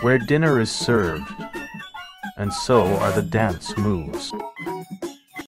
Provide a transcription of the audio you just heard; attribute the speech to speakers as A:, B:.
A: where dinner is served, and so are the dance moves.